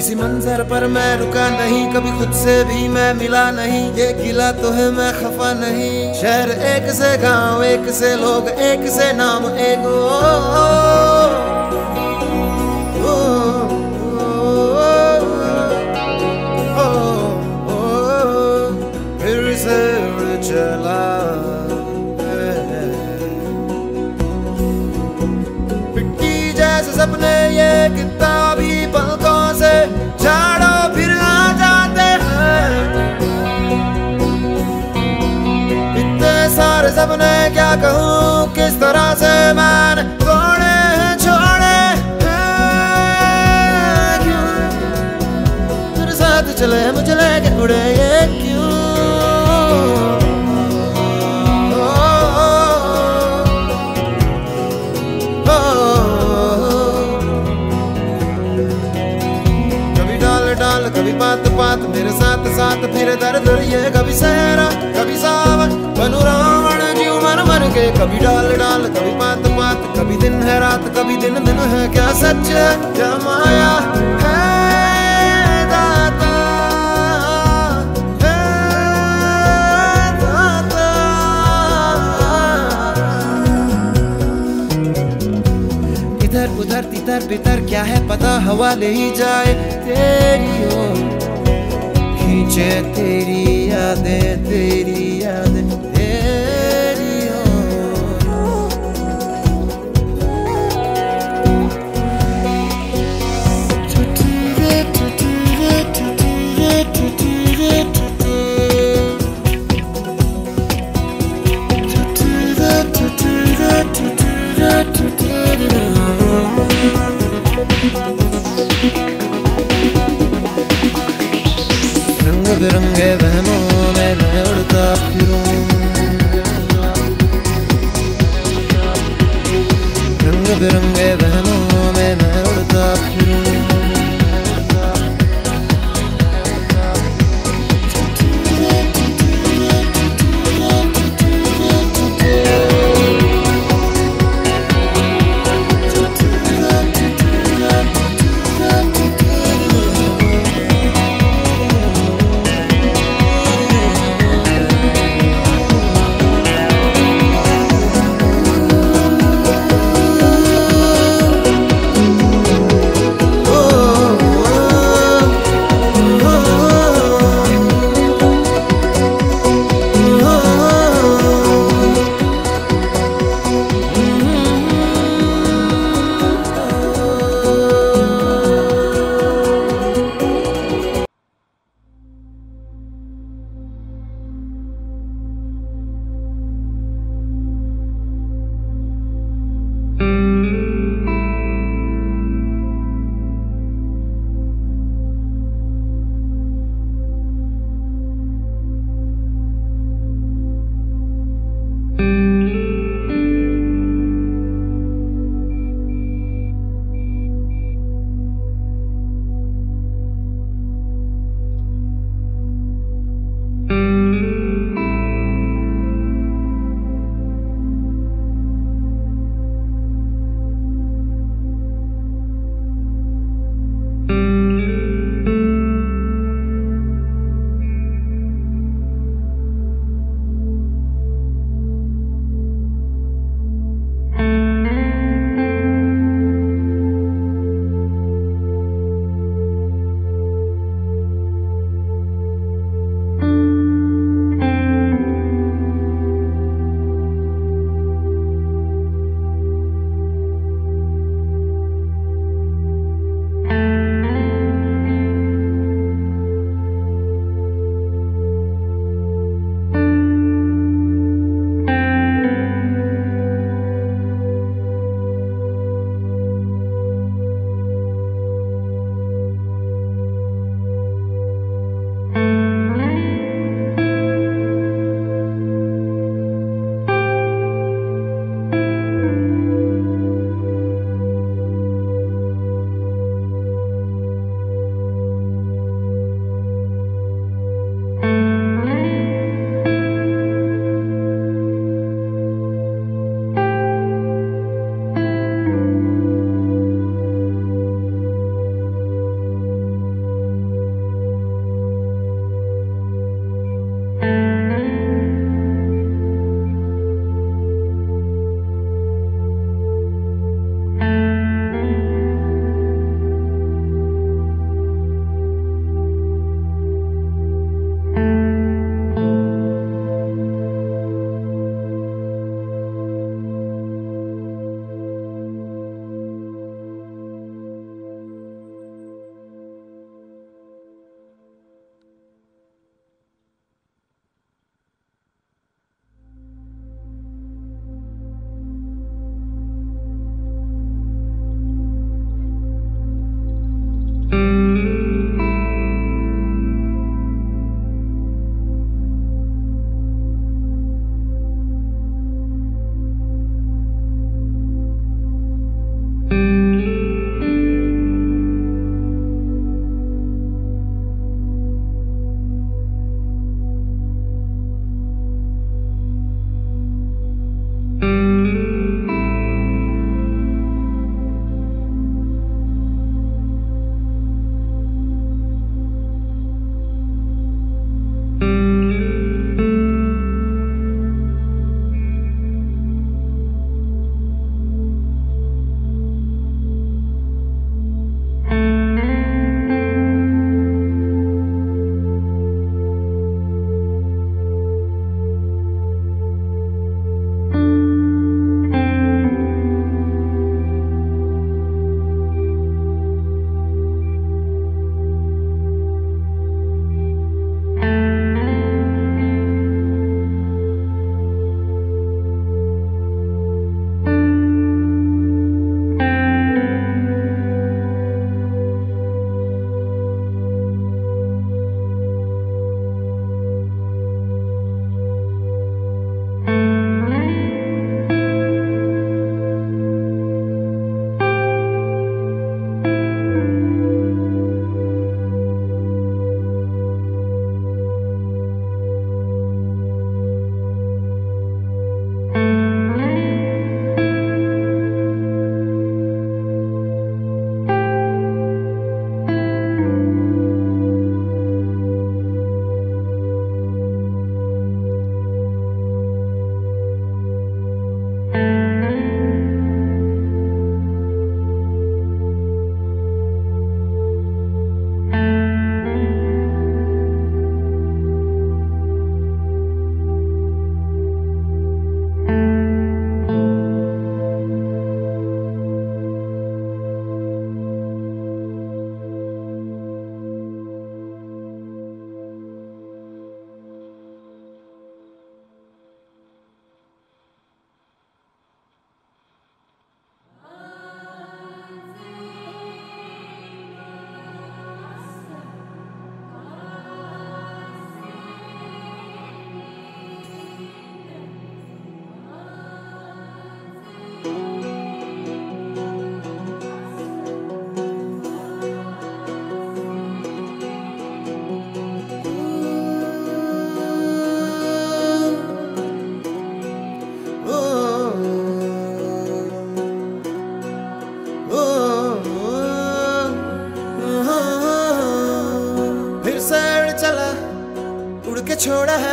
किसी मंजर पर मैं रुका नहीं कभी खुद से भी मैं मिला नहीं ये गिला तो है मैं खफा नहीं शहर एक से गाँव एक से लोग एक से नाम एक ओ, ओ, ओ, चला मिट्टी जैसे सपने ये किताबी सारे सपने क्या कहूँ किस तरह से मैंने तोड़े हैं, छोड़े हैं, क्यों तेरे साथ चले मुझे लेके उड़े ये डाल कभी पात पात मेरे साथ साथ फिर दर दर ये कभी सहरा कभी सावन बनू कभी डाल डाल, कभी पात पात, कभी दिन है रात, कभी दिन दिन है, क्या सच क्या माया इधर, उधर, तितर बितर क्या है पता? हवा ले ही जाए तेरी ओर। खींचे तेरी यादें तेरी यादें। बिरंगे बहनों में मैं उड़ता रंग बिरंगे वहमों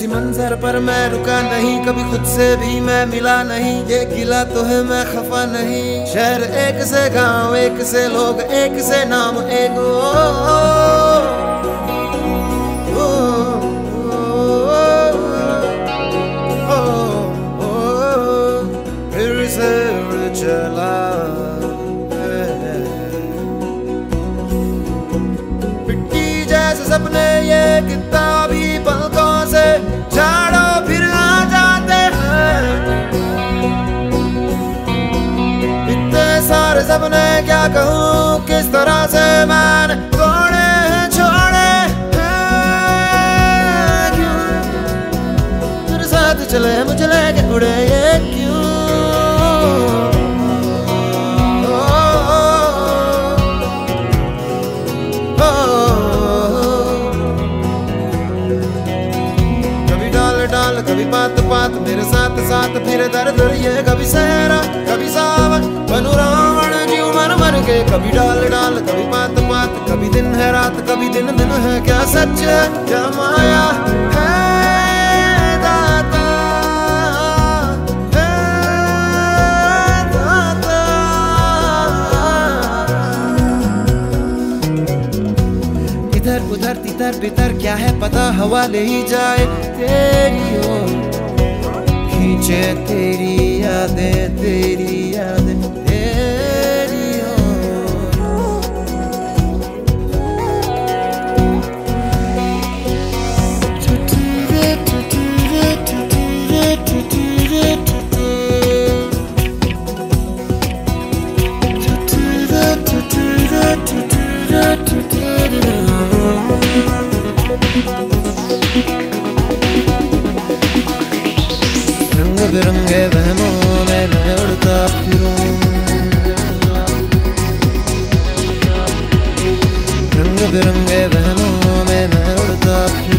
किसी मंजर पर मैं रुका नहीं कभी खुद से भी मैं मिला नहीं ये गिला तो है मैं खफा नहीं शहर एक से गाँव एक से लोग एक से नाम एक ओ, ओ, ओ, सपने ये किताबी पलकों से झाड़ो फिर आ जाते हैं। इतने सारे सपने क्या कहूँ, किस तरह से मैंने तोड़े हैं, छोड़े हैं? क्यों? मेरे साथ चले, मुझे लेके उड़े ये फिर दर दर कभी सहरा, कभी सावन। बनू रावण जीव मर मर के कभी डाल डाल, कभी पात पात, कभी दिन है रात, कभी दिन दिन है क्या सच है? क्या माया है है उधर तितर बितर क्या है पता? हवा ले ही जाए, तेरी ओर। खींचे तेरी यादें तेरी यादें तेरी बिरंगे बहनों में मैं उड़ता फिरूं रंग बिरंगे बहनों में मैं उड़ता फिरूं